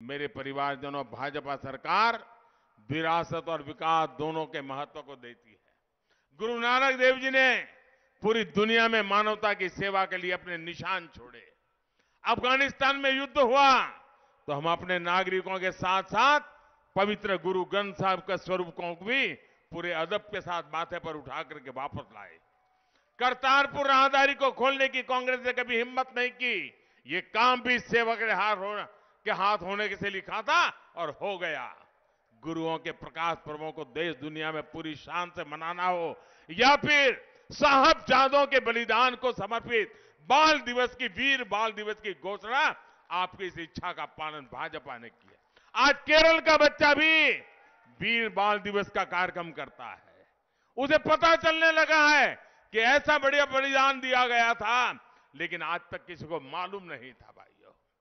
मेरे परिवारजनों, भाजपा सरकार विरासत और विकास दोनों के महत्व को देती है। गुरु नानक देव जी ने पूरी दुनिया में मानवता की सेवा के लिए अपने निशान छोड़े। अफ़गानिस्तान में युद्ध हुआ तो हम अपने नागरिकों के साथ साथ पवित्र गुरु ग्रंथ साहब के स्वरूप को भी पूरे अदब के साथ माथे पर उठा करके वापस लाए। करतारपुर राहदारी को खोलने की कांग्रेस ने कभी हिम्मत नहीं की। ये काम भी सेवक के हाथ होना के हाथ होने के से लिखा था और हो गया। गुरुओं के प्रकाश पर्वों को देश दुनिया में पूरी शान से मनाना हो या फिर साहबजादों के बलिदान को समर्पित बाल दिवस की, वीर बाल दिवस की घोषणा आपकी इस इच्छा का पालन भाजपा ने किया। आज केरल का बच्चा भी वीर बाल दिवस का कार्यक्रम करता है। उसे पता चलने लगा है कि ऐसा बढ़िया बलिदान दिया गया था, लेकिन आज तक किसी को मालूम नहीं था भाई।